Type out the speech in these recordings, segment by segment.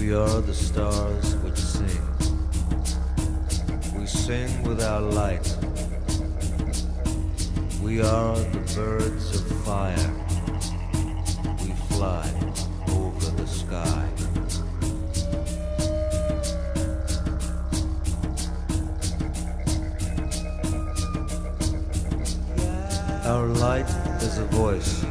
We are the stars which sing. We sing with our light. We are the birds of fire. We fly over the sky. Our light is a voice.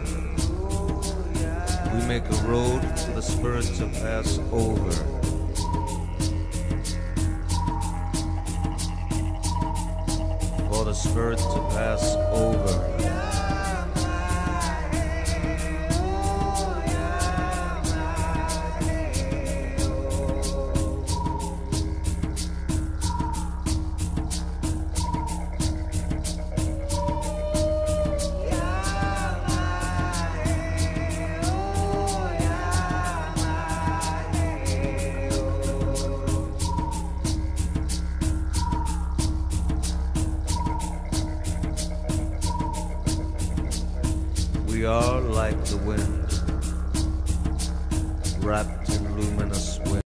We make a road for the spirit to pass over. For the spirit to pass over. We are like the wind, wrapped in luminous.